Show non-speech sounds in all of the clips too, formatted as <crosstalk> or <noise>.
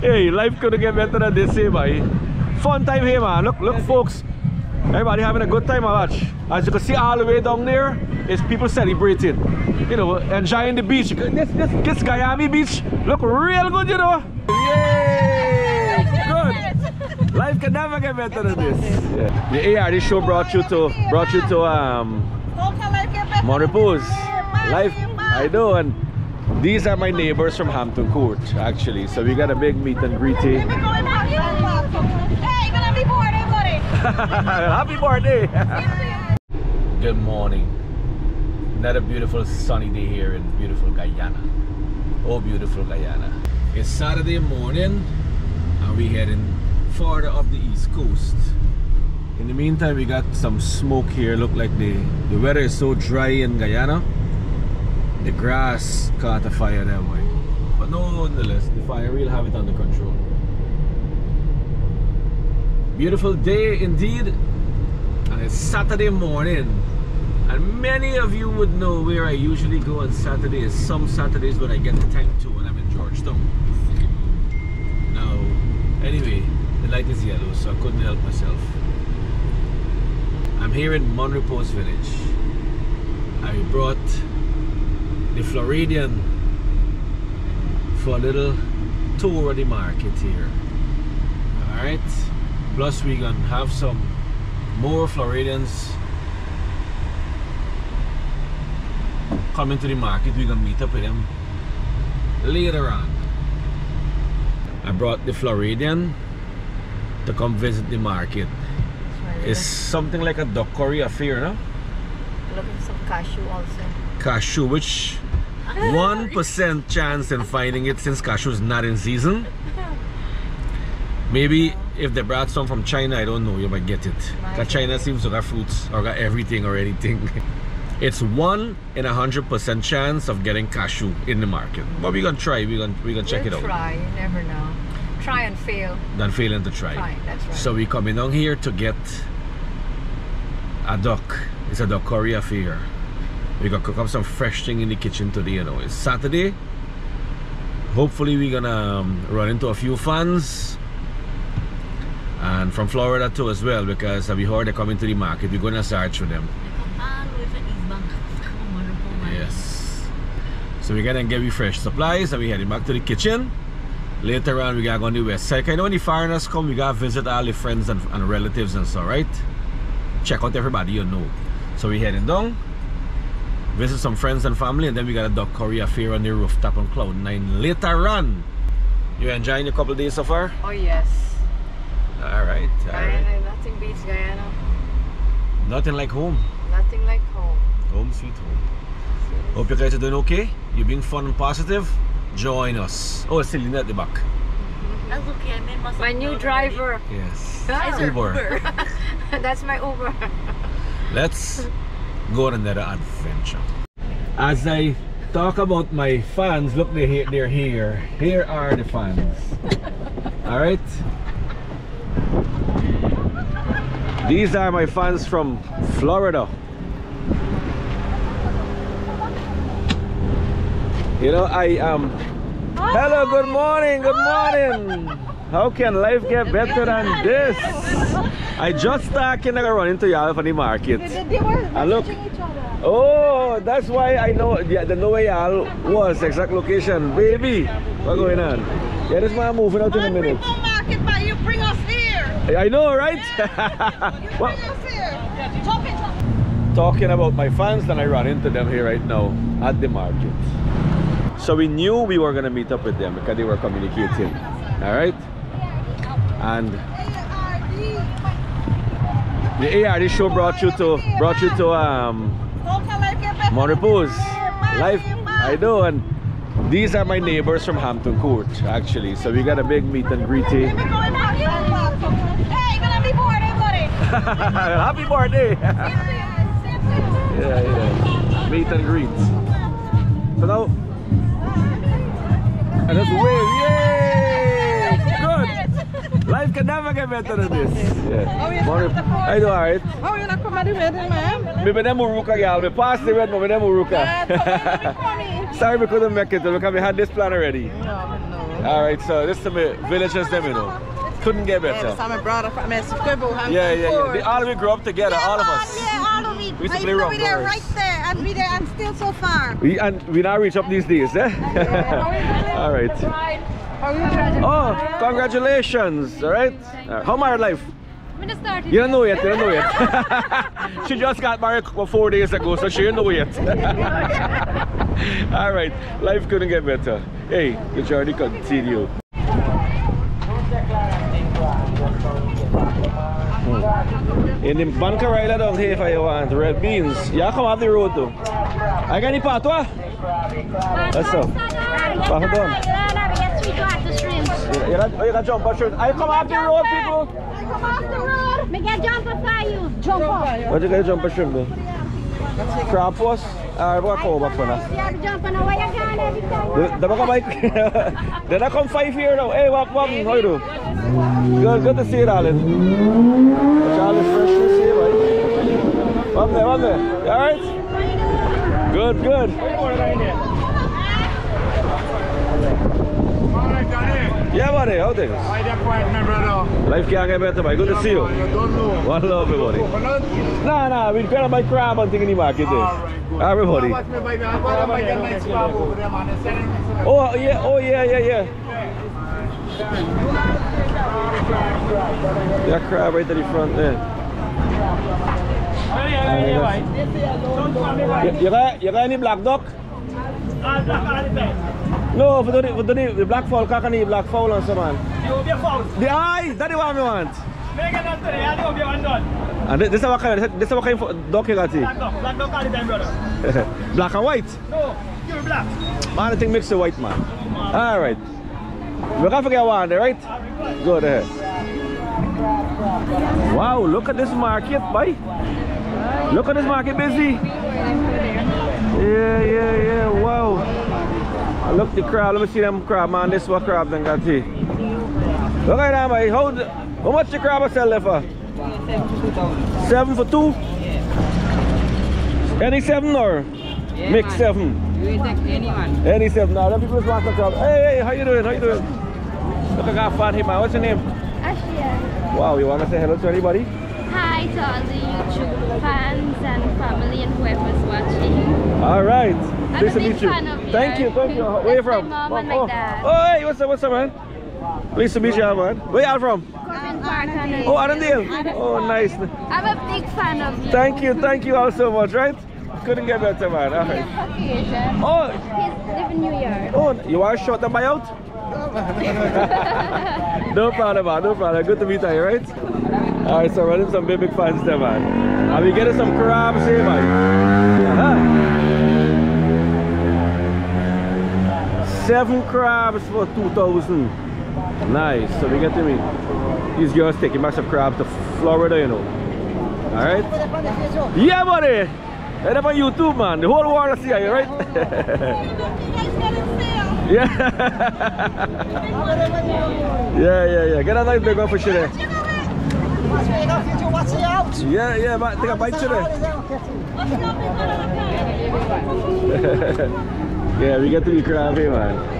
hey, life couldn't get better than this, hey, boy. Fun time here, man. Look, look, folks. Everybody having a good time, I watch. As you can see all the way down there, is people celebrating. You know, enjoying the beach. This, this, this Guyami beach look real good, you know. Yay! Good. Life can never get better than this. Yeah. The ARD show brought you to brought you to um Mon Repos. Life, I know, and these are my neighbors from Hampton Court, actually. So we got a big meet and greet. Eh? Hey, gonna birthday, buddy. <laughs> Happy birthday! Good morning. Another beautiful sunny day here in beautiful Guyana. Oh, beautiful Guyana. It's Saturday morning and we heading farther up the east coast. In the meantime, we got some smoke here. Look like the, the weather is so dry in Guyana. The grass caught a fire that way. But no, nonetheless, the fire will have it under control. Beautiful day indeed. And it's Saturday morning. And many of you would know where I usually go on Saturdays. Some Saturdays when I get the time to when I'm in Georgetown. Now, anyway, the light is yellow, so I couldn't help myself. I'm here in Mon Repos Village. I brought the Floridian for a little tour of the market here. Alright? Plus we gonna have some more Floridians coming to the market. We're gonna meet up with them later on. I brought the Floridian to come visit the market. It's something like a duck curry affair, no? Looking some cashew also. Cashew, which one percent chance in finding it since cashew is not in season. Maybe if they brought some from China, I don't know, you might get it. Cause China seems to have fruits or got everything or anything. <laughs> It's one in a hundred percent chance of getting cashew in the market. But we're gonna try, we're gonna we're gonna check we'll it out. try, you never know. Try and fail. Than failing to try. Try, that's right. So we coming down here to get a duck. It's a duck curry affair. We gonna cook up some fresh thing in the kitchen today, you know. It's Saturday. Hopefully we're gonna um, run into a few fans. And from Florida too as well because we heard they're coming to the market. We're gonna search for them. Yes. So we're gonna get fresh supplies and we're heading back to the kitchen. Later on we gotta go on the west side. I know when the foreigners come, we gotta visit all the friends and, and relatives and so right? Check out everybody you know. So we're heading down, visit some friends and family, and then we got a duck curry affair on the rooftop on Cloud 9 later on. You enjoying a couple days so far? Oh yes. Alright, alright. Guyana, nothing beats Guyana. Nothing like home. Nothing like home. Home sweet home. Hope you guys are doing okay. You're being fun and positive. Join us. Oh, it's Selena at the back. That's okay. I made myself My new known driver. Yes. Ah. Uber. <laughs> That's my Uber. Let's go on another adventure. As I talk about my fans, look, they're here. They're here. Here are the fans. <laughs> All right. These are my fans from Florida. You know, I um. Hello, good morning, good morning. How can life get better than this? I just started to run into y'all for the market. They were And look, each other. oh, that's why I know the, the know where y'all was exact location, baby. What's going on? Yeah, this man moving out in a minute. Market, but you bring us here. I know, right? You well, bring us here. <laughs> Top it talking about my fans, then I run into them here right now at the market. So we knew we were gonna meet up with them because they were communicating. All right, and the ARD show brought you to brought you to um Mon Repos. Life, I know, and these are my neighbors from Hampton Court, actually. So we got a big meet and greet. Hey, gonna birthday, buddy. <laughs> Happy birthday! yeah, yeah. Meet and greet. So now, and that's wave. Yay! Life can never get better than this. Yeah. Morning. I do alright. Oh, you're not coming to the wedding, ma'am? Me been Moruca, y'all. Me passed the red, but me Yeah, when Moruca. <laughs> Sorry we couldn't make it because we had this plan already. No, no. All right, so this is the villagers, them, you know. Couldn't get Yeah, better. how my brother from Escobar. Yeah, yeah, yeah. They all we grew up together, all of us. Yeah, all of it. We used to play rock we there right there, and we there, and still so far. We and we now reach up these days, eh? <laughs> all right. Oh, congratulations! All right. Uh, how married life? You don't know yet. You don't know yet. <laughs> she just got married four days ago, so she don't know yet. <laughs> all right. Life couldn't get better. Hey, the journey continue. Hmm. In the bunker rider down here if you want red beans. Yeah, come off the road too. I got any patwa? That's. You got, you got jump on shirt. I come off the road, people. I come off the road. Me get jump for you. Jump off. What you gonna jump on shrimp though? Ah, Crab post? Alright, we'll go back for now. You have to jump on the way you can every time. Dapat ka bike? <laughs> I come five here now. Hey, wap wap, how you do? Good, good to see you, darling. Charlie's fresh to see you, buddy. One there, one there. You alright? Good, good. Yeah, buddy, how things? Why that quiet, my brother? Life can't get better, buddy. Good to see you. You don't know. One love, everybody. Nah, nah, we're gonna buy crab and thing in the market there. Alright, good. Everybody. Watch me buy that. Watch me that crab over there, man. They sell it. Oh, yeah, oh, yeah, yeah, yeah. Yeah, crab right at the front there. You, you got, you got any black duck? No, for the, for the, the black fowl, cock and the black fowl and so man. The eye, that's the one we want. And this, this is what kind of, this is what kind of duck you got here? <laughs> black and white? No, pure black. Man, I think mix the white man. All right. We can't forget one eh, right? Go ahead. Eh. Wow, look at this market, boy. Look at this market busy. Yeah, yeah, yeah, wow. Look the crab, let me see them crab, man. This is what crab then got here. Look at that, boy. How, how much the crab I sell there for? Seven for two? Any seven or? Mix seven. You take anyone. Any seven. Now, them people just want to crab. Hey, hey, how you doing? How you doing? Look, I got fun here, man. What's your name? Ashia. Wow, you want to say hello to anybody? Hi to all the YouTube fans and family and whoever's watching. All right. I'm Nice a to big meet you. fan of Thank you, thank you. Where are you from? my mom and oh, my dad. Oh, hey, what's up, what's up, man? Pleased to meet you, man. Where you all from? Corbin Park and Oh, Arundel. Oh, nice. I'm a big fan of you. Thank you, thank you all so much, right? Couldn't get better, man. All right. Caucasian. Oh, He's live in New York. oh, you want a shot to buy out? <laughs> no problem, man. No problem. Good to meet you, right? All right, so running some big, big fans there, man. I'll be getting some crabs here, man. Uh-huh. Seven crabs for 2,000. Nice. So we get to meet these girls taking some crabs to Florida, you know. All right? Yeah, buddy. Head up on YouTube, man. The whole world see you, right? <laughs> yeah. <laughs> yeah, yeah, yeah. Get a nice big one for sure. Yeah, yeah, man. Take a bite <laughs> today. Yeah, we got to be crab man.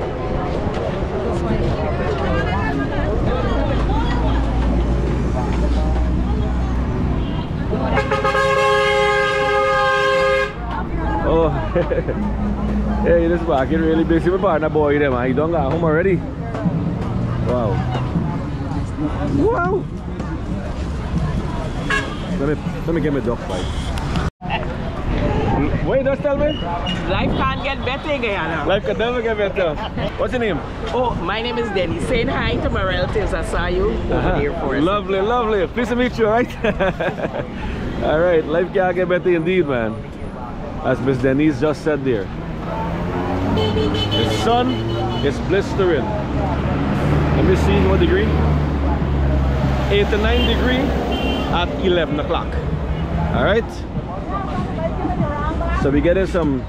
Oh, <laughs> hey, this market really busy. My partner boy there, man. He done got home already. Wow. Wow. Let me let me get my duck bite. Wait, just tell me. Life can't get better in Guyana. Life can never get better. What's your name? Oh, my name is Denny. Saying hi to my relatives. I saw you over Uh-huh. there for us. Lovely, lovely. Pleased to meet you, right? <laughs> All right, life can't get better indeed, man. As Miss Denise just said there. The sun is blistering. Let me see what degree? 89 degree at 11 o'clock. All right. So we getting some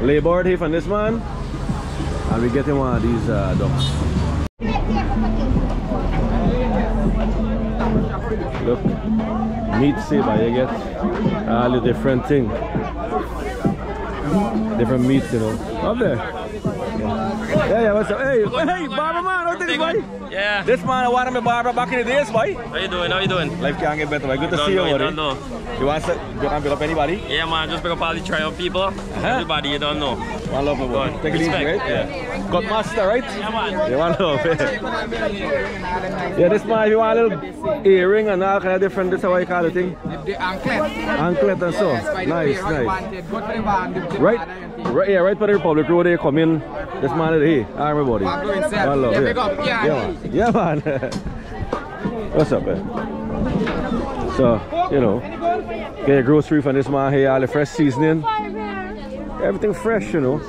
labor here from this man, and we getting one of these uh, ducks. Look, meat saver, you get all the different thing. Different meats, you know. Up there. Yeah. Yeah, yeah, what's up? Hey, hey, barber man, how things, boy? Yeah. This man, I wanted me barber back in the days, boy. How you doing? How you doing? Life can't get better, boy. Good to Don't see you, know, you buddy. don't know. You want to you want to pick up anybody? Yeah, man. Just pick up all the trial people. Uh-huh. Everybody you don't know. One love, my boy. Good. Take it easy, right? Yeah. Got master, right? Yeah, man. Yeah, one love. yeah, this man, if you want a little earring and all kind of different, this is how you call the thing. The anklet. Anklet and so. Nice, nice. Wanted. Good for the band. the Right, band and thing. Right, yeah, right by the Republic Road. They come in. This man is here. Army body. Pablo love. Yeah, Yeah, up. Yeah, yeah, man. Yeah, man. <laughs> What's up, man? So, you know, get your grocery from this man here, all the fresh seasoning. Everything fresh, you know.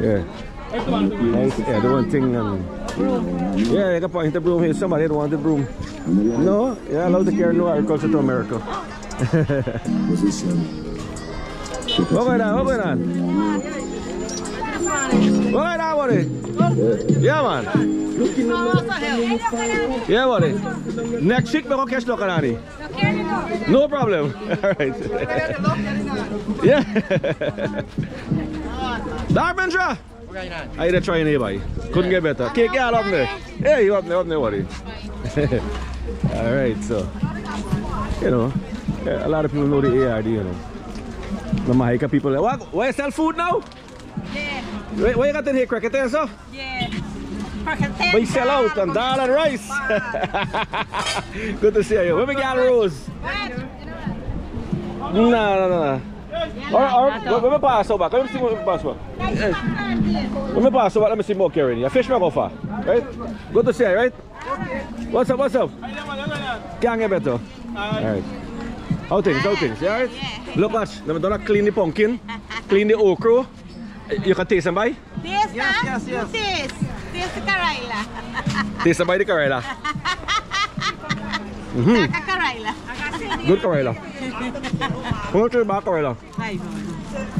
Yeah. Nice. Yeah, the one thing. Um, yeah, you can point the broom here. Somebody don't want the broom. No, yeah, allowed to carry no agriculture to America. <laughs> What going on? What going on? What on, buddy? Yeah, man. Yeah, buddy. Next week, to catch look at No problem. <laughs> All right. <laughs> yeah. Darbendra. I did try anybody. Couldn't get better. Kick y'all up there. Yeah, you up there, up there, buddy. <laughs> All right, so you know, a lot of people know the ARD, you know. The Mahika people, what? Where sell food now? Yeah. Where, where you got in here, cricket and stuff? Yeah. But you sell out and dal and rice. <laughs> Good to see you. Where we got Rose? No, no, no. Or, or, let me pass over. Let me see what me pass over. Let me pass over. Let me see more carrying. You fish me go far. Right? Good to see you, right? What's up, what's up? Can't get better. Alright. How things, how things, you alright? Look, watch. Let me do not clean the pumpkin, clean the okra. You can taste them by? Taste, yes, yes, yes. Taste. Taste the Karaila. <laughs> Taste them by the Karela. Kaka Karaila. Good Karela. How much is the bag Karela?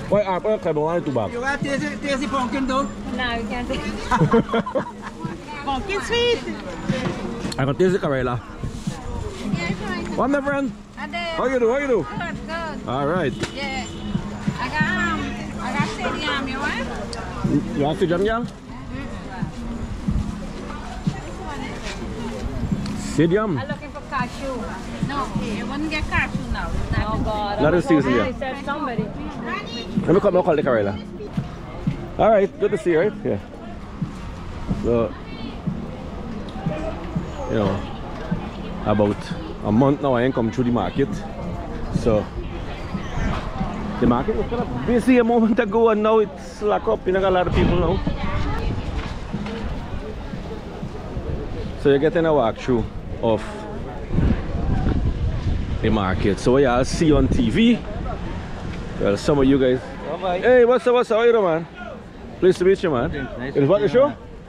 Why, ah, why, kaya one two bag? You got taste, taste the pumpkin though? No, you can't take <laughs> Pumpkin sweet. I can taste the Karela. What, my friend? How you do, how you do? Good, good. All right. Yeah. I got um, I got stadium, you want? You want to jam jam? Stadium. I'm looking for cashew. No, you wouldn't get cashew now. Oh God. Not in season He yet. said somebody. Let me call, let me call the Karela. All right, good to see you, right? Yeah. So, you know, about a month now I ain't come through the market. So, the market was kind of busy a moment ago and now it's locked up. You know, got a lot of people now. So you're getting a walkthrough of the market. So yeah, I'll see you on TV. Well, some of you guys. Hey, what's up, what's up? How you doing, man? Pleased to meet you, man. Nice Is what the show?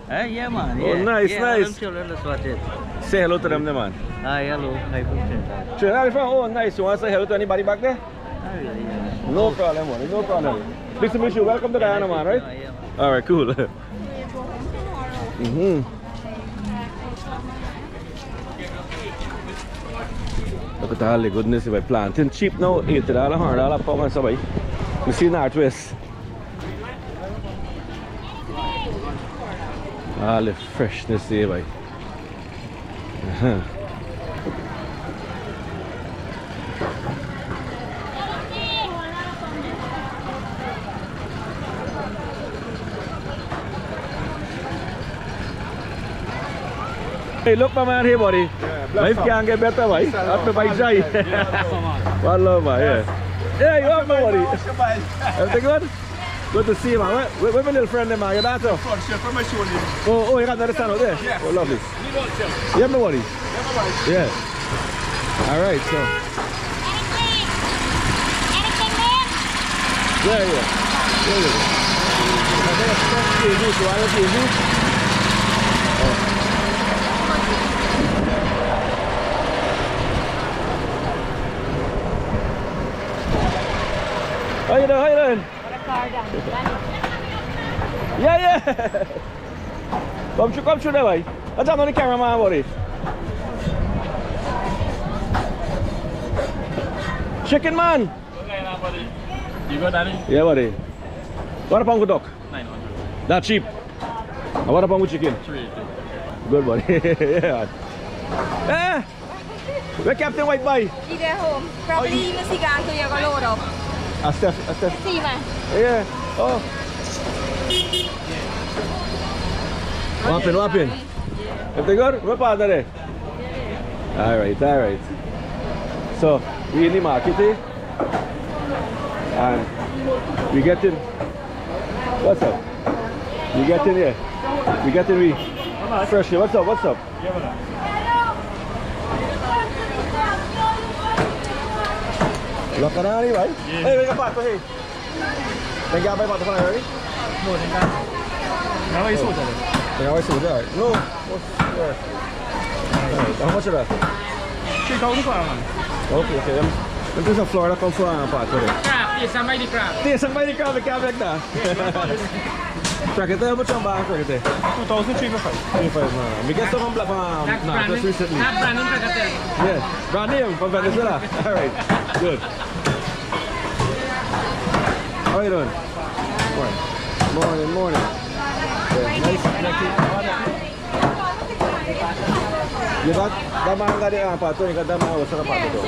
Uh, yeah, man. Oh, yeah. nice, yeah, nice. I'm children, let's watch it. Say hello to them, there, man. Hi, hello. Hi, friend. Sure, now, from- Oh, nice. You want to say hello to anybody back there? Hi, yeah. No problem, man. No problem. Pleased to meet you. Welcome to Guyana, man, right? Hi, yeah. All right, cool. <laughs> mm-hmm. Look at all the goodness by planting cheap now. $80, $100 per man, sabay. You see Northwest. All the freshness there, boy. Hey, look my man here, buddy. Life can't get better, boy. Up the bike. One love, boy. Yeah. Yeah, you up, my buddy. Everything good? To see you, man. Where, where, where my little friend, there, man? Your daughter? Oh, oh, you got another son out there? Yeah. Oh, lovely. Yeah, my buddy. Yeah. All right, so. Yeah, yeah. Yeah, yeah. I think it's 10 kg, so I don't kg. How you doing? How you doing? Yeah, yeah. Come through, come through there, boy. Let's have on the camera, man, buddy. Chicken, man. You got that? Yeah, buddy. What a pound of duck? 900. That cheap. And what about with chicken? Good buddy. <laughs> yeah. Eh! Where Captain White boy? He's at home. Probably in the cigar to you go load up. A Steph, a Steph. See. Yeah. Oh. What happened? What happened? Everything good? What part of it? Alright, alright. So, we in the market eh? And we get in. What's up? We get in here. We get in we. Fresh here. What's up? What's up? Look at that, right? Hey, wake up, Pato, hey. Thank you, Pato, for already. Now I saw that. Yeah, I see that. No. What's there? Alright, how much of that? Three thousand per man. Okay, okay. Um, them, them things from Florida come from uh, part of it. Crab, yes, somebody crab. Ang may crab crab like that. Crackete, how much ang ba ang crackete? Eh? Two thousand three for five. 25 na. We get some Black um, from nah, just recently. Not brand new Cragate. Yes. Brand name from Venezuela. Alright. Good. You doing? Morning. Morning, morning. Yeah, nice. You got damang ka di ang pato, you got sa pato to.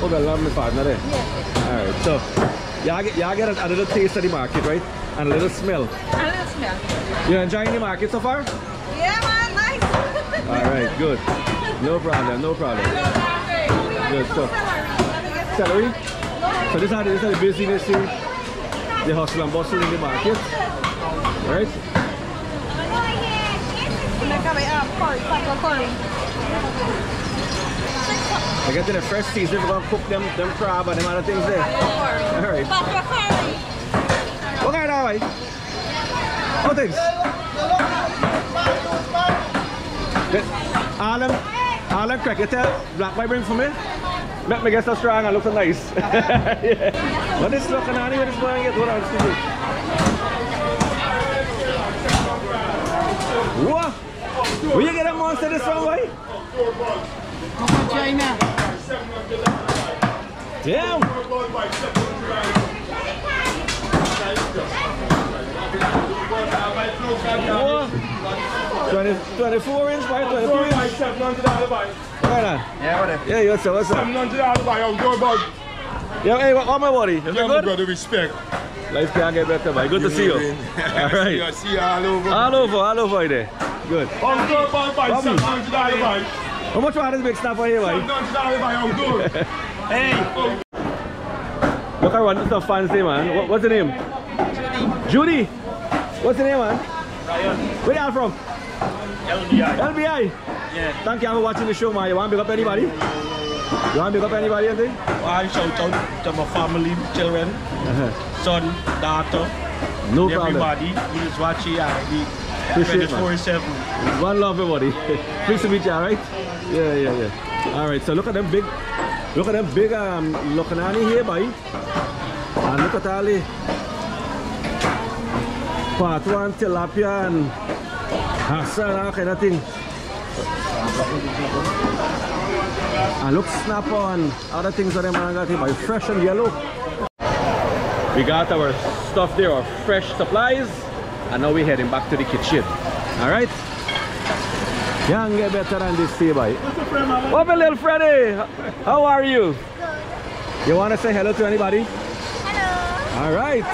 Oh, I'm the partner eh. Alright, so y'all get, y'all get a little taste of the market, right? And a little smell. A little smell. You enjoying the market so far? Yeah, man. Nice. <laughs> Alright, good. No problem, no problem. Good stuff. Celery? So this is how this is the busyness here. The hustle and bustle in the market. Right? I get the fresh season, we're gonna cook them them crab and them other things there. Alright. What kind of? What things? All them, all them crackers, black boy bring for me. Make me get so strong and look so nice. <laughs> yeah. What is looking on here? What is going to get? Hold on, excuse me. What? Where you get a monster this one, way? China. Damn. What? 20, 24 inch by 22 inch. Right on. Yeah, what Yeah, what's up? What's up? $700 buy out your bud. Yo, hey, what, what my buddy? You Yeah, good? my brother, respect. Life can't get better, boy. Good to see you. <laughs> All I right. see you all over. All over, all over there. Good. I'm good, buy, buy, Bobby. $700 buy. How much for this big snapper here, boy? $700 buy, I'm good. <laughs> Hey. Look around, this is fancy, man. What, what's the name? Judy. What's the name, man? Where are you from? LBI. LBI. Yeah. Thank you for watching the show, man. You want to big up anybody? You want to big up anybody, anything? I shout out to my family, children, Uh-huh. son, daughter, No problem. everybody who is watching and we Appreciate, man. 24 7. One love, everybody. <laughs> Pleased to meet you, alright? Yeah, yeah, yeah. Alright, so look at them big, look at them big um, Lokanani here, boy. And look at all the part one, tilapia and hasa and all kind of thing. And look snapper and other things that man got here, boy. Fresh and yellow. We got our stuff there, our fresh supplies. And now we're heading back to the kitchen. Alright? Can't get better than this tea, boy. What's up, little Freddy? How are you? Good. You want to say hello to anybody? Hello. All right.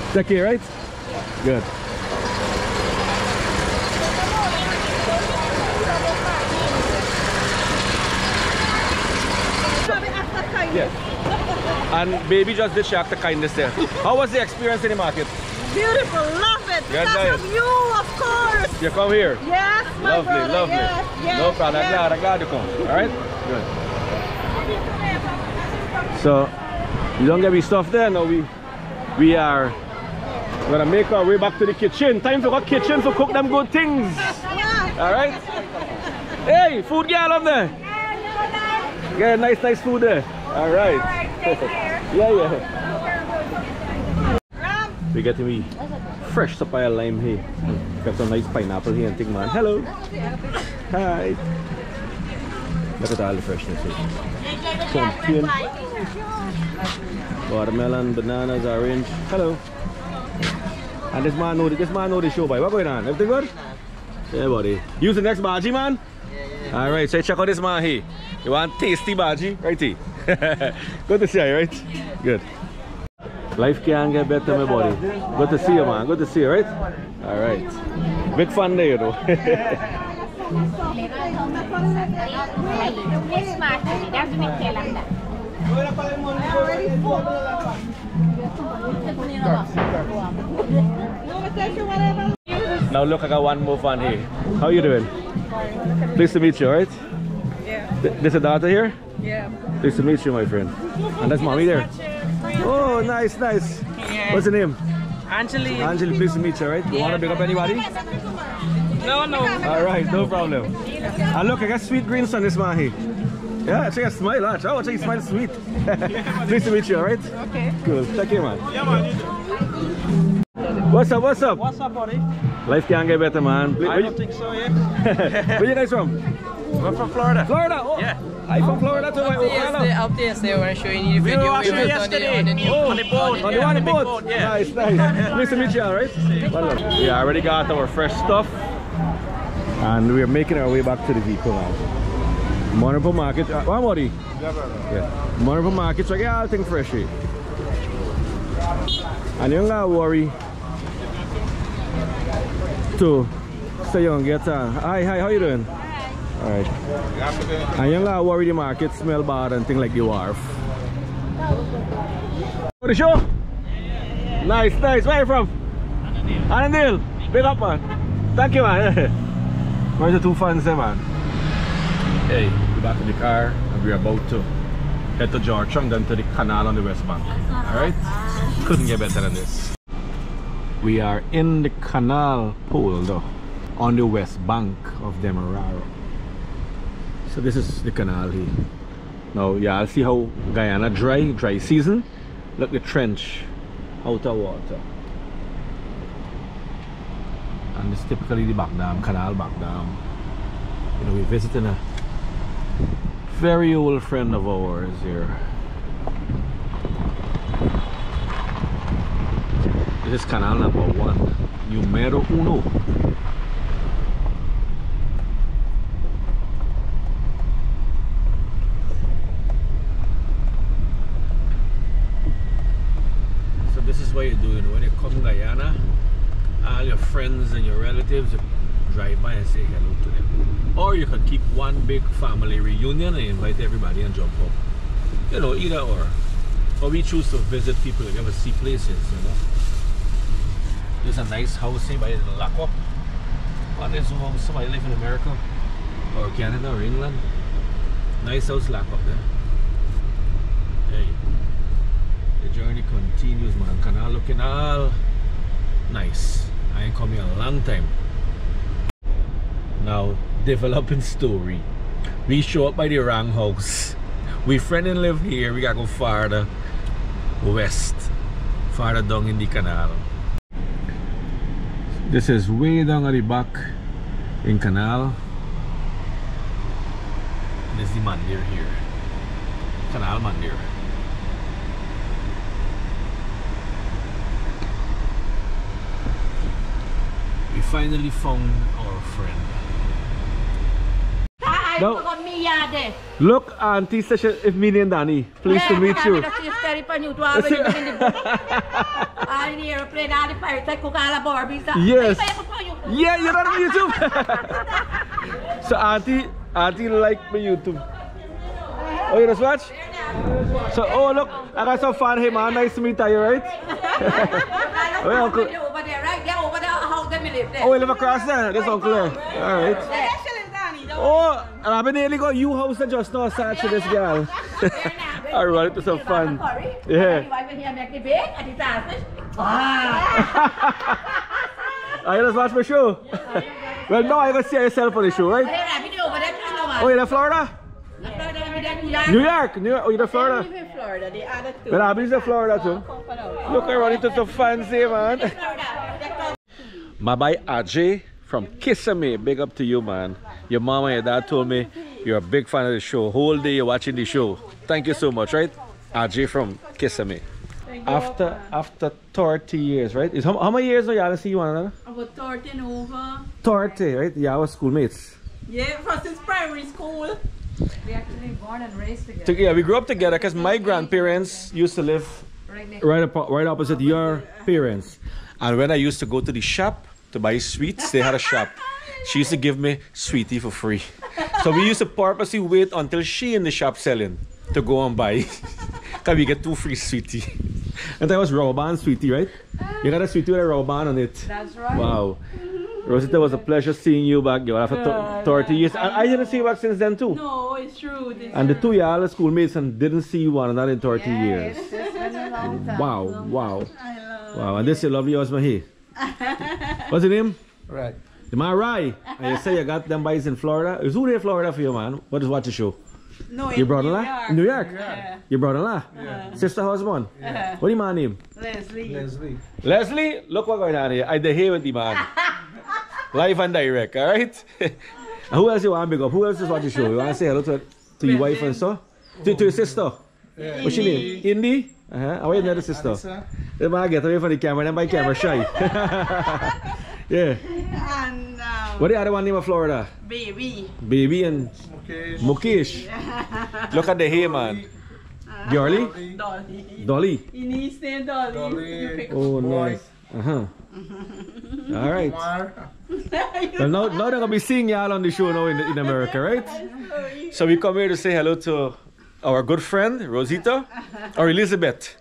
<laughs> Take care, right? Good. And baby just did shock the kindness there. How was the experience in the market? Beautiful, love it. Because night. of you, of course. You come here. Yes, my lovely, brother. lovely. Yes, yes, no problem. yes. I'm glad, I'm glad you come. All right? Good. So, you don't get me stuff there. Now we we are gonna make our way back to the kitchen. Time to go kitchen to cook them good things. All right? Hey, food girl up there. Get nice, nice food there. All right. yeah, yeah. We get to me fresh supply of lime here. Got some nice pineapple here and thing, man. Hello. Hi. Look at all the freshness here. Pumpkin. Watermelon, bananas, orange. Hello. And this man know this man know the show, boy. What going on? Everything good? Yeah, buddy. You the next Baji man? All right, so check out this man here. You want tasty Baji? Right here. <laughs> good to see you, right? Good. Life can get better, my buddy. Good to see you, man. Good to see you, right? All right. Big fun day, you know. Yes, Martin. That's the big tail on that. now look, I got one more fun here. How you doing? Pleased to meet you, right? Yeah. Th- This a daughter here? Yeah. Pleased to meet you, my friend. And that's mommy there. Oh, nice, nice. What's the name? Angeli. Angela, pleased to meet you, right? You want to pick up anybody? No, no. All right, no problem. And look, I got sweet greens on this man here. Yeah, check out smile, watch. Oh, check you smile sweet. <laughs> pleased to meet you, all right? Okay. Cool. Check in, man. What's up, what's up? What's up, buddy? Life can't get better, man. Where, I where don't you, think so, yeah. <laughs> where you guys from? We're from Florida. Florida? Oh, Yeah. I'm from Florida too. my Ocala. up there, so I want to show you the We video. were watching it yesterday. Oh, on the boat. On the yeah, one big boat. Yeah. Nice, nice. nice to meet you, all right? Well done. Yeah, I already got our fresh stuff. And we're making our way back to the vehicle now. Mon Repos Market. Uh, one more. Yeah. Mon Repos Market. So, yeah, I'll think fresh here. And you don't gotta worry to stay on get uh, Hi, hi, how you doing? Alright. And you don't gotta the market smell bad and thing like the wharf. For the show? Nice, nice. Where you from? Annandale. Big up, man. Thank you, man. <laughs> Where's the two fans there, man? Hey, we're back in the car and we're about to head to Georgetown, then to the canal on the west bank. Alright? Couldn't get better than this. We are in the canal pool, though, on the west bank of Demerara. So this is the canal here. Now, yeah, I'll see how Guyana dry, dry season. Look the trench, out of water. And this is typically the back dam, canal back dam. You know, we're visiting a very old friend of ours here. This is canal number one, numero uno. So this is what you do, you know, when you come to Guyana, all your friends and your relatives drive by and say hello to them. Or you can keep one big family reunion and invite everybody and jump up. You know, either or. Or we choose to visit people that never see places, you know. There's a nice house here by the lock up. One home somebody live in America or Canada or England. Nice house lock there. Hey. The journey continues man. Canal looking all nice. I ain't come here a long time. Now, <laughs> developing story. We show up by the wrong house. We friend and live here. We gotta go farther west. Farther down in the canal. This is way down at the back in canal. This is the mandir here. Canal mandir. We finally found our friend. No. Look, Auntie Sasha, if me and Danny. Pleased to meet you. <laughs> Yes. Yeah, you're on YouTube. <laughs> so Auntie, Auntie like my YouTube. Oh, you just watch? So, oh look, I got some fun here, man. Nice to meet you, right? <laughs> well, uncle. Oh, we live across there. This uncle. All right. Oh, and I've been nearly got you house and just now search for this girl. I run into some fun. Yeah. <laughs> I just watch my show. <laughs> well, now I gotta see yourself on the show, right? Oh, you're in Florida? New York, New York. Oh, you're in Florida? Florida, the other two. Well, I've been to Florida too. Look, I run into some fancy, man. My boy Ajay from Kissimmee. Big up to you, man. Your mama and your dad told me you're a big fan of the show. Whole day you're watching the show. Thank you so much, right? Ajay from Kissimmee. Thank After after 30 years, right? Is how, how many years are y'all see one another? About 13 over. 30, right? Y'all were schoolmates. Yeah, from it's primary school. We actually born and raised together. So, yeah, we grew up together because my grandparents used to live Right right up, right opposite your uh, parents. And when I used to go to the shop to buy sweets, they had a shop. She used to give me sweetie for free. So we used to purposely wait until she in the shop selling to go and buy. <laughs> Cause we get two free sweetie. And that was band sweetie, right? You got a sweetie with a rubber on it. That's right. Wow. Rosita, it was a pleasure seeing you back yo, after th- 30 years. And I didn't see you back since then too. No, it's true. This And the two y'all schoolmates and didn't see one another in 30 years. It's been a long time. Wow, wow. Wow, and this is your lovely husband here. What's your name? Right. Am I right? And you say you got them boys in Florida? Is who there in Florida for you, man? What is watch the show? no, Your brother-in-law? in New York? Yeah. Your brother-in-law? Sister husband? What do you man name? Leslie. Leslie. Leslie, look what going on here. I the here with the man. <laughs> Live and direct, alright? and <laughs> who else you want to big up? Who else is watching the show? You want to say hello to, to your wife and so? To, to your sister? What's your name? Indy? Uh-huh. How are you know the sister? Anissa. Then man get away from the camera, then my camera shy. <laughs> yeah. And um, What the other one name of Florida? baby. Baby and Okay. Mukesh. <laughs> Look at the hair, man. Girly? Dolly. Dolly. He needs name Dolly. Dolly. You pick Oh, Boy. nice. Uh-huh. <laughs> All right. Well, now, now they're going to be seeing y'all on the show now in, in America, right? So we come here to say hello to our good friend, Rosita, or Elizabeth,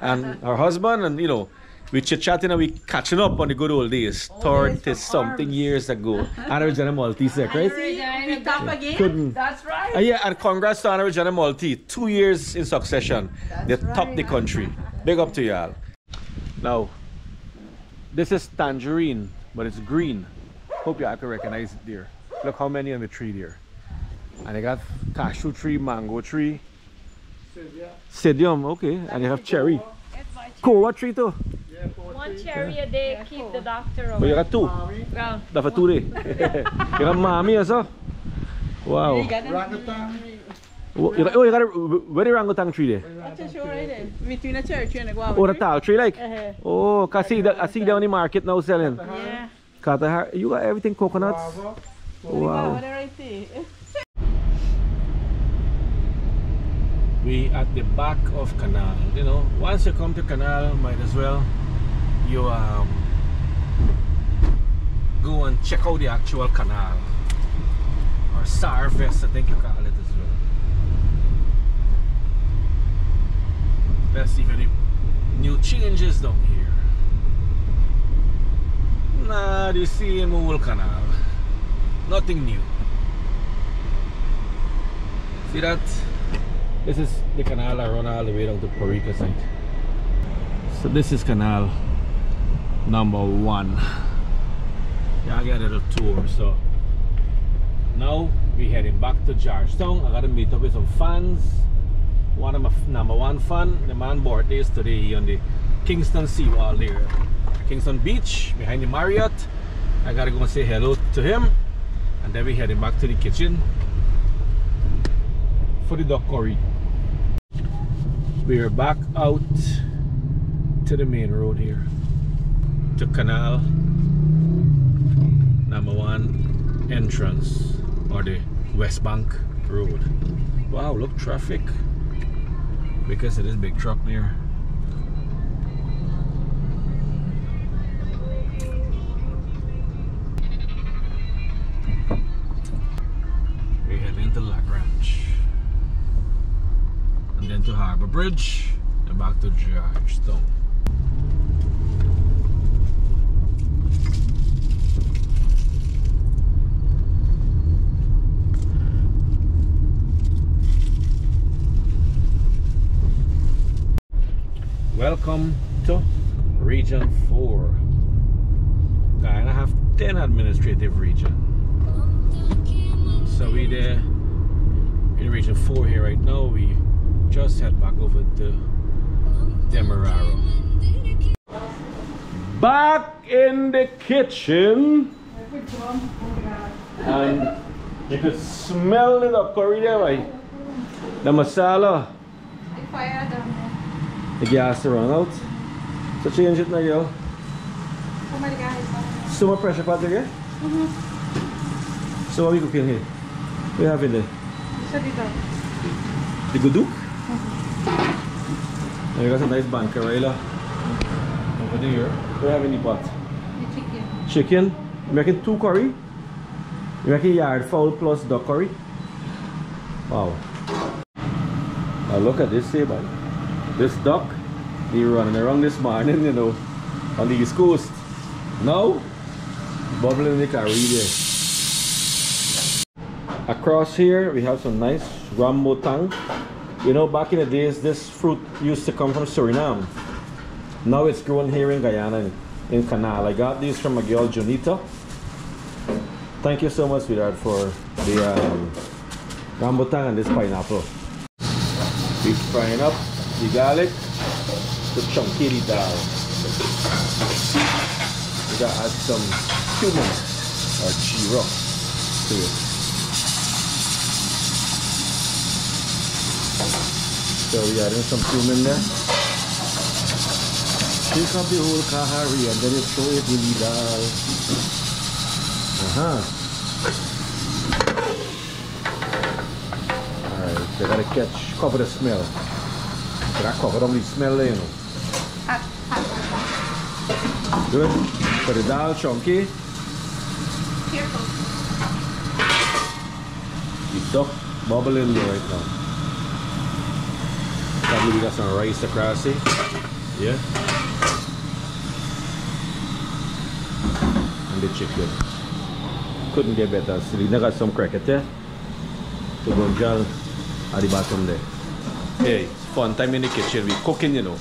and her husband, and, you know, we chit-chatting and we catching up on the good old days. 30 something years ago. Anna Regina Maltese, right? We tap again. Couldn't. That's right. Uh, yeah, and congrats to Anna Regina Maltese. Two years in succession. they top the country. Big up to y'all. Now, this is tangerine, but it's green. Hope y'all can recognize it there. Look how many on the tree there. And they got cashew tree, mango tree. Sidium, okay. And you have cherry. Cool, what tree too? One cherry a day keep the doctor But away. you got two. Well, That's for two day. you got mommy also. Wow. Orangutan. Oh, you got, oh, you got a, where the orangutan tree there? That's a show right there. Between a church and a guava. Oh, the tree. tall tree like? Uh-huh. Oh, cause I see that I see down the market now selling. Yeah. Katahar, you got everything coconuts. Guava. Wow. Guava right there. We at the back of canal. You know, once you come to canal, might as well you um go and check out the actual canal or Sarvest, I think you call it as well. Let's see if any new changes down here. Nah, the same old canal. Nothing new. See that? This is the canal that run all the way down to Porica site. So this is canal number one. Yeah, I got a little tour. So now we heading back to Georgetown. I gotta meet up with some fans. One of my number one fan, the man birthday is today on the Kingston Seawall there. Kingston Beach behind the Marriott. I gotta go and say hello to him. And then we heading back to the kitchen for the duck curry. We are back out to the main road here to Canal number one entrance or the West Bank Road. Wow, look traffic because of this big truck there. Bridge and back to Georgetown. Welcome to Region 4. Guyana have 10 administrative region. So we there in Region 4 here right now. We just head back over to Demerara. Back in the kitchen. And you could smell it up curry there, right? The masala. Fire down The gas to run out. So change it now, girl. Oh my God. So much pressure pot again? Mm-hmm. So what we cooking here? We have in there? The guduk? We got a nice bancarella over there. We have the pot? The chicken. Chicken. You making two curry? You making yard fowl plus duck curry? Wow. Now look at this here, man. This duck, they running around this morning, you know, on the east coast. Now, bubbling in the curry there. Across here, we have some nice rambutan. You know, back in the days, this fruit used to come from Suriname. Now it's grown here in Guyana, in, in Canal. I got these from a girl, Junita. Thank you so much, sweetheart, for the um, rambutan and this pineapple. We're frying up the garlic, the chunky dal. We gotta add some cumin or chiro to it. So we adding some cumin there. Shake up the whole kahari and then you throw it in the dal. Uh-huh. Alright, they gotta catch, cover the smell. They gotta cover up the smell there, you know. Good. Put the dal chunky. The duck bubbling there right now. Probably we got some rice across here. Yeah. And the chicken. Couldn't get better. Selena got some cricket eh? there. To Gonjal at the bottom there. Hey, it's fun time in the kitchen. We cooking, you know.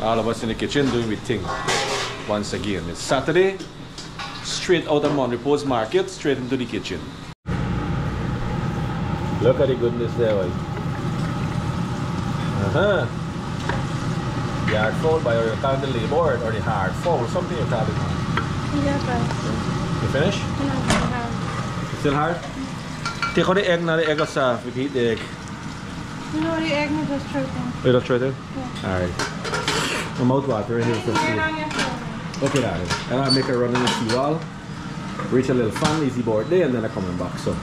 All of us in the kitchen doing we thing. Once again, it's Saturday. Straight out of Mon Repos Market, straight into the kitchen. Look at the goodness there, boy. Uh-huh. Yard fold by or you call it the or the hard fold, something you call it. You finish? No. Still hard? Take out the egg now, the egg is soft. Can the egg. You know the egg is just choking. Wait, let's try it. Alright. My mouth water here for Right on. Okay, darling. And I'll make a run in the seawall. Reach a little fun, easy board day, and then I'm coming back. So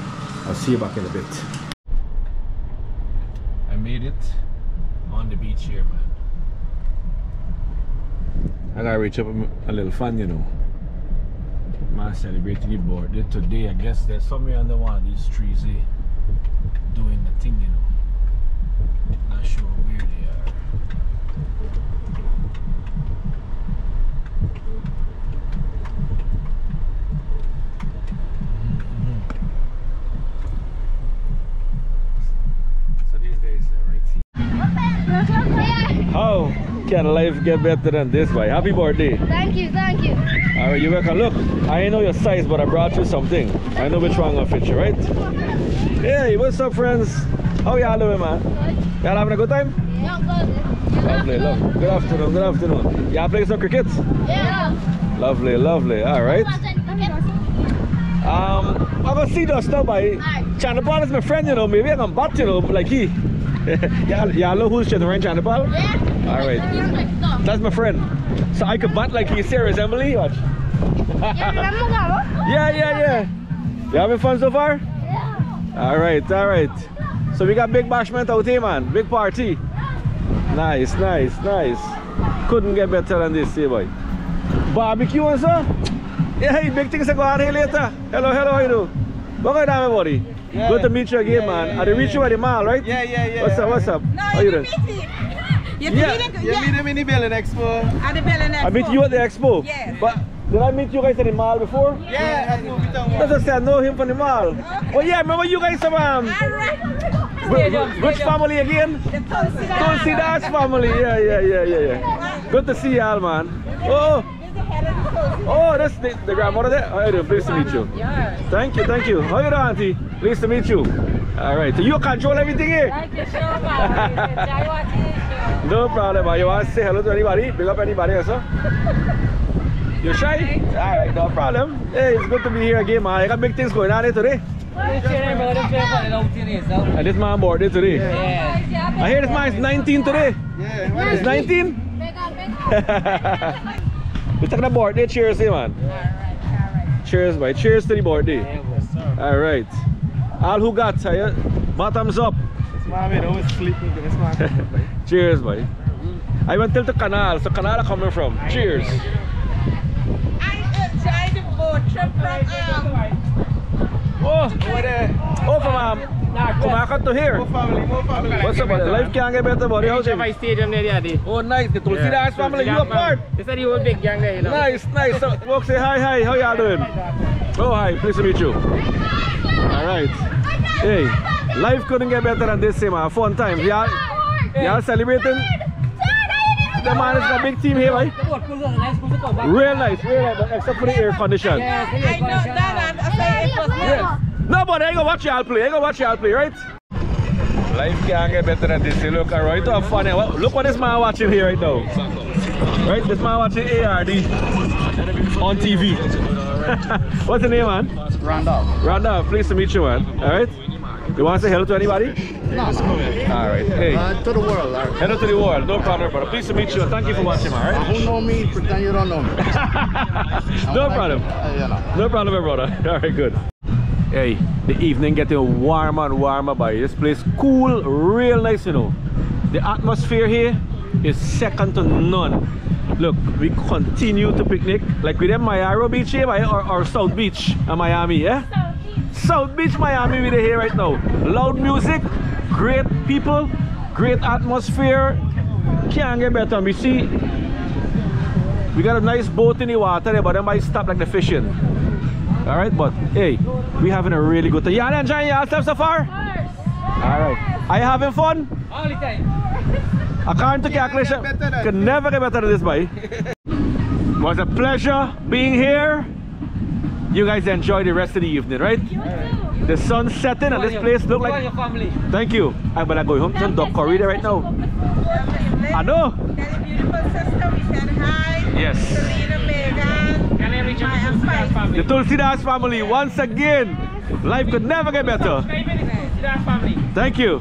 I'll see you back in a bit. I made it on the beach here, man. I gotta reach up a, a little fun, you know. Man celebrating the board today. I guess there's somewhere under one of these trees here doing the thing, you know. Not sure where they are. Mm-hmm. So these days they're right here. How can life get better than this, boy? Happy birthday. Thank you, thank you. Alright, you welcome. Look, I know your size, but I brought you something. I know which one gonna fit you, right? Hey, what's up, friends? How y'all doing, man? Y'all having a good time? Yeah, good. Lovely, lovely. Good afternoon, good afternoon. Y'all playing some cricket? Yeah. Lovely, lovely. Alright. Um, I'm gonna see the stuff by Chanderpaul is my friend, you know. Maybe I can bat, you know, like he. <laughs> y'all, y'all know who's Chanderpaul? Chanderpaul? Alright. That's my friend. So I could bat like he. Serious, Emily? Watch. Yeah, yeah, yeah. You having fun so far? Yeah. All right, all right. So we got big bashment out here, man. Big party. Nice, nice, nice. Couldn't get better than this, here, boy. Barbecue and so? Yeah, hey, big things are going on here later. Hello, hello, how you doing? What going on, buddy? Good to meet you again, man. I did reach you at the mall, right? Yeah, yeah, yeah. What's up, what's up? how you doing? You Yeah. meet him? You Yeah. meet him in the Building Expo? At the Bell and I met you at the expo. Yeah. But did I meet you guys at the mall before? Yeah, at MovieTowne That's just say I know him from the mall. Oh yeah, remember you guys from um, wh- wh- which family again? Tulsi Das family. Yeah, yeah, yeah, yeah, yeah. Good to see y'all, man. Oh, oh, that's the, the grandmother there. How you doing? Pleased to meet you. Thank you, thank you. How are you doing, auntie? Pleased to meet you. All right, so you control everything here. Thank you so much. No problem. man. You want to say hello to anybody? Big up anybody, also? You're shy? All right, no problem. Hey, it's good to be here again, man. I got big things going on here today. And this man board here today. I eh, hear this man is 19 today. Yeah, It's 19? we taking a birthday cheers here, man. Cheers, boy. Cheers to the board birthday. All right. All who got tired, bottoms up. This man made always sleeping. This <laughs> man. Cheers, boy. I went till the canal, so canal are coming from. Cheers. I enjoyed the boat trip from um, Oh, oh, from um, from Akon to here. More family, more family. What's up, buddy? Life can't get better, buddy. How's my it? stadium there the other day. Oh, nice. The Tulsi Das family, you a part? They said the whole big gang there, you know. Nice, nice. So, folks, say hi, hi. How y'all doing? Oh, hi. Pleased to meet you. All right. Hey, life couldn't get better than this, eh, man. Fun time. Y'all, y'all celebrating? The man is a big team here, right? Real nice, real nice, except for the air condition. I know that and I say it was Yeah. No, but I ain't gonna watch y'all play. I ain't gonna watch y'all play, right? Life can't get better than this. You look alright, to have fun. eh? Look what this man watching here right now. Right, this man watching ARD on TV. <laughs> What's the name, man? Randolph. Randolph, pleased to meet you, man. Alright? You want to say hello to anybody? No. Alright, hey. Uh, to the world. all right. Hello to the world, no problem, brother. Pleased to meet you. Thank you for watching, man. Alright? Who know me, pretend you don't know me. <laughs> no problem. Uh, you know. No problem, my brother. <laughs> All right, good. Hey, the evening getting warmer and warmer by this place. Cool, real nice, you know. The atmosphere here is second to none. Look, we continue to picnic like with them Mayaro Beach here or, or South Beach in Miami, yeah? South Beach, Miami, we're here right now. Loud music, great people, great atmosphere. Can't get better. We see we got a nice boat in the water there, but they might stop like the fishing. All right, but hey, we having a really good time. Y'all enjoying yourself so far? All right. Are you having fun? All the time. According to calculation, can never get better than this, boy. <laughs> Was a pleasure being here. You guys enjoy the rest of the evening, right? The sun setting and this place look like. your family. Thank you. I'm gonna go home to Doc Corridor right now. I know. Tell beautiful sister we said hi. Yes. Selena, Megan, Can I reach my out and to Spice. The Tulsidas family once again. Life could never get better. Thank you.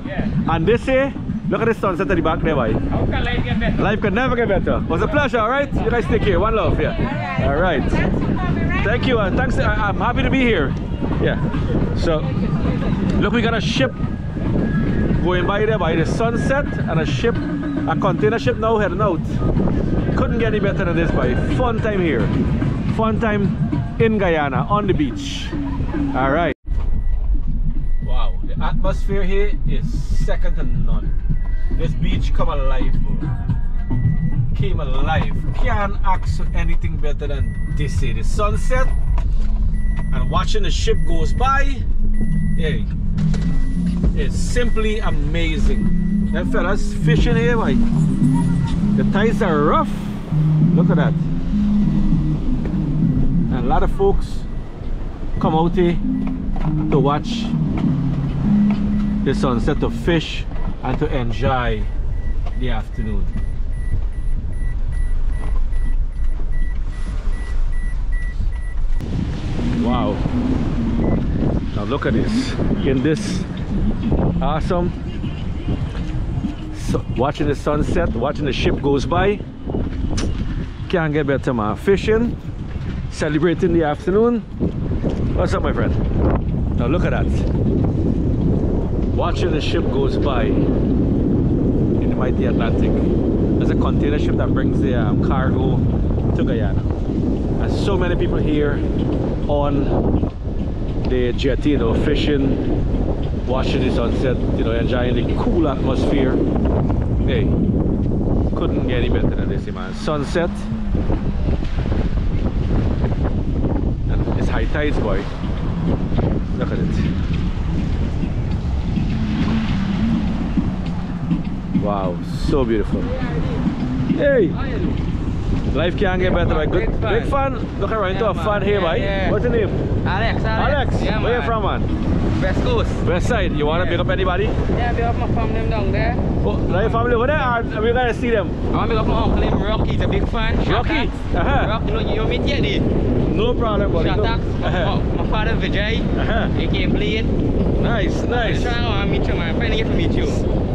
And this here, look at the sunset at the back there, boy. How can life get better? Life could never get better. Was a pleasure, all right? You guys take care. One love, yeah. All right. Thanks for coming, right? Thank you. Uh, thanks. I, I'm happy to be here. Yeah. So, look, we got a ship going by there by the sunset and a ship, a container ship now heading out. Couldn't get any better than this, boy. Fun time here. Fun time in Guyana on the beach. All right. Wow, the atmosphere here is second to none. This beach come alive, bro. Came alive. Can't ask for anything better than this here. The sunset and watching the ship goes by. Hey, it's simply amazing. Them fellas fishing here, boy. The tides are rough. Look at that. And a lot of folks come out here to watch the sunset, to fish, and to enjoy the afternoon. Wow. Now look at this. In this awesome so, watching the sunset, watching the ship goes by. Can't get better man. Fishing, celebrating the afternoon. What's up my friend? Now look at that. Watching the ship goes by in the mighty Atlantic. There's a container ship that brings the um, cargo to Guyana. And so many people here on the jetty, you know, fishing, watching the sunset, you know, enjoying the cool atmosphere. Hey, couldn't get any better than this, man. Sunset. And it's high tides, boy. Look at it. Wow, so beautiful. Hey! Life can't get better, right? Good, Big fan. fan. Look around to a Yeah, fan man. here, Yeah, yeah. What's your name? Alex, Alex. Alex. Yeah, Where you from, man? West Coast. West side. You wanna Yeah. pick up anybody? Yeah, big up my family down there. Oh, now your family over there, or are we gonna see them? I want to big up my uncle named Rocky. He's a big fan. Rocky? Shatax. Uh-huh. Rocky, you know, you meet yet, the No problem, buddy. No. Shatax. Uh-huh. My, my father Vijay. Uh-huh. aka Blade. Nice, nice. I'm trying to meet you, man. Finally get to meet you.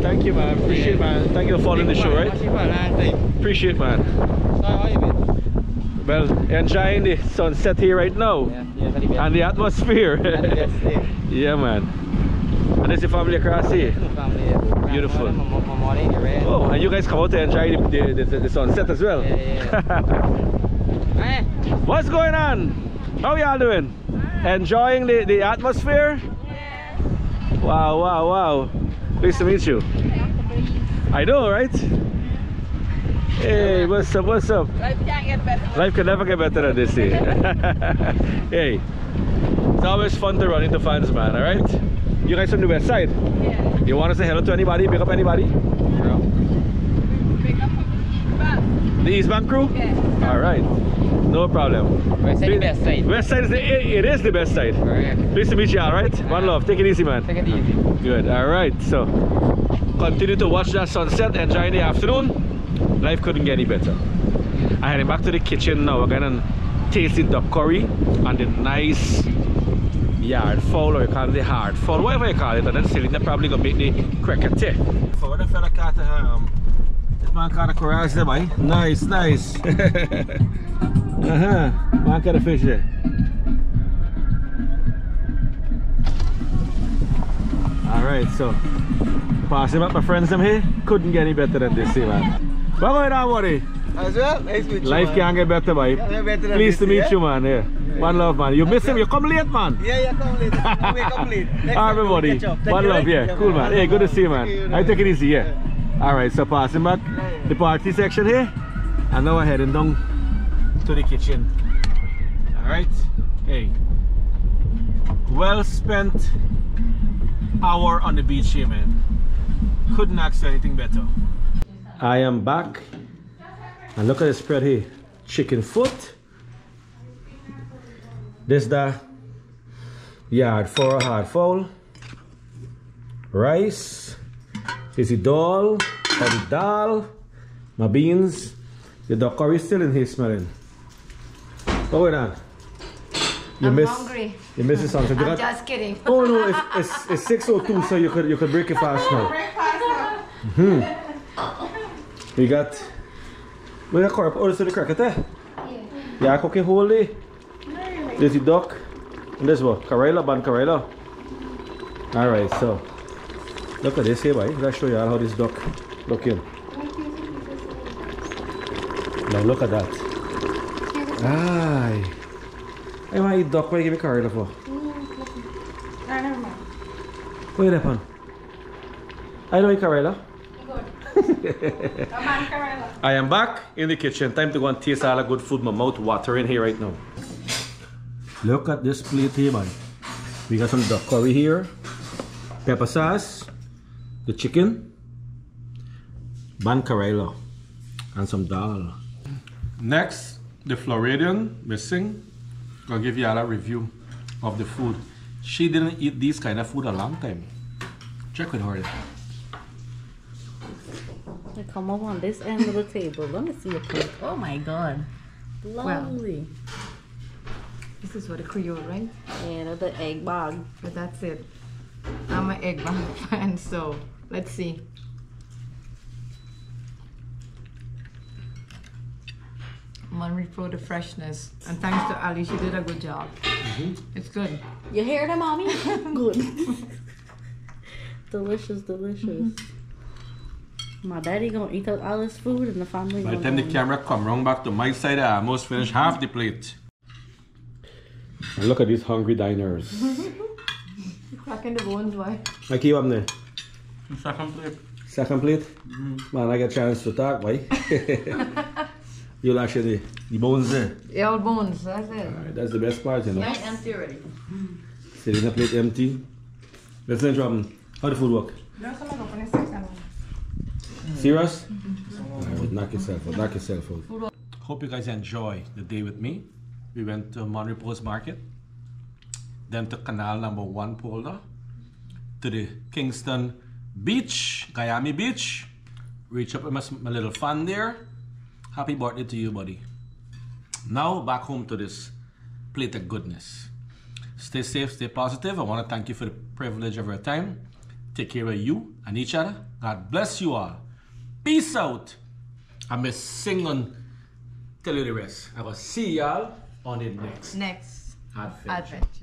Thank you, man. Appreciate, man. Thank you for following the Big show, fan. right? Watch you for a long time. Appreciate, man. So, how you been? Well, enjoying the sunset here right now Yeah, yeah, that's the best. and the atmosphere. That's the <laughs> yeah, man. And this your family across here. Family, yeah. Beautiful. Right? Oh, and you guys come out to enjoy the, the, the, the sunset as well. Hey. <laughs> What's going on? How y'all doing? Enjoying the, the atmosphere? Wow, wow, wow. Nice to meet you. I know, right? Hey, what's up, what's up? Life can't get better. Life can never get better than this here. <laughs> hey, it's always fun to run into fans, man, alright? You guys from the west side? Yeah. You want to say hello to anybody? Pick up anybody? Pick up a The East Bank crew? Yeah. Alright, no problem. West side the best side. West side is the, it, it is the best side. Alright. Pleased to meet you, alright? One love, take it easy, man. Take it easy. Good, alright, so continue to watch that sunset, and enjoy the afternoon. Life couldn't get any better. I'm heading back to the kitchen now. We're gonna taste the duck curry and the nice yard fowl, or you call it the hard fowl, whatever you call it, and then Selena probably gonna make the crocketti. For what the fella caught the ham, this man caught a coraz there, boy. Nice, nice. <laughs> uh-huh, man caught a fish there. Alright, so passing up my friends them here. Couldn't get any better than this here, man. On, buddy? As well, nice with Life can't get better, boy. Can't better Pleased to meet yeah? you, man. Yeah. One love, man. You miss him. You come late, man. Yeah, yeah, come late. Wake up late. Next ah, All everybody. catch up. Thank One you, love, right? yeah. Cool, man. Hey, good to see you, Thank you, man. I take it easy, yeah. All right, so passing back the party section here, and now we're heading down to the kitchen. All right. Hey, well spent hour on the beach here, man. Couldn't ask for anything better. I am back, and look at the spread here: chicken foot. This the yard for a hard fowl. Rice. Is the dal or the dal? My beans. The duck curry still in here smelling. What's going on? You I'm miss, hungry. You missing something? <laughs> You I'm got- just kidding. Oh no, it's, it's, it's 602, so you could you could break it fast now. <laughs> Hmm. We got we got corp oh, this is the cricket eh? Yeah, cooking whole day. There's the duck. And this what? Karela, ban Karela. Alright, so look at this here, boy. Let's show you all how this duck looking. Now look at that. Aye. I want to eat duck, why you give me Karela for? Where that pan? I don't eat Karela. I am back in the kitchen. Time to go and taste all the good food. My mouth watering here right now. Look at this plate here, man. We got some duck curry here, pepper sauce, the chicken, bancarella, and some dal. Next, the Floridian missing. Gonna give you all a review of the food. She didn't eat this kind of food a long time. Check with her. I come up on this end of the table. Let me see your plate. Oh my god. Lovely. This is for the Creole, right? And the egg bag. But that's it. I'm an egg bag <laughs> fan, so let's see. Monry for the freshness. And thanks to Ali, she did a good job. Mm-hmm. It's good. You hear that, mommy? <laughs> Good. <laughs> delicious, delicious. Mm-hmm. My daddy gonna eat up all this food and the family By the gonna time the camera come round back to my side, I almost finished half the plate. And look at these hungry diners. <laughs> Cracking the bones, why? I keep up there. Second plate. Second plate? Mm-hmm. Man, I get a chance to talk, why? <laughs> You'll actually, the bones there. Yeah, all bones, that's it. Alright, that's the best part, you know. Nice empty already. Sitting the plate empty. Let's not drum. How the food work? Serious? Mm-hmm. Alright, knock yourself out, knock yourself out. Hope you guys enjoy the day with me. We went to Mon Repos Market, then to Canal Number One Polder, to the Kingston Beach, Miami Beach. Reach up with my, my little fan there. Happy birthday to you, buddy. Now back home to this plate of goodness. Stay safe, stay positive. I want to thank you for the privilege of your time. Take care of you and each other. God bless you all. Peace out. I may sing on tell you the rest. I will see y'all on the next Next adventure. adventure.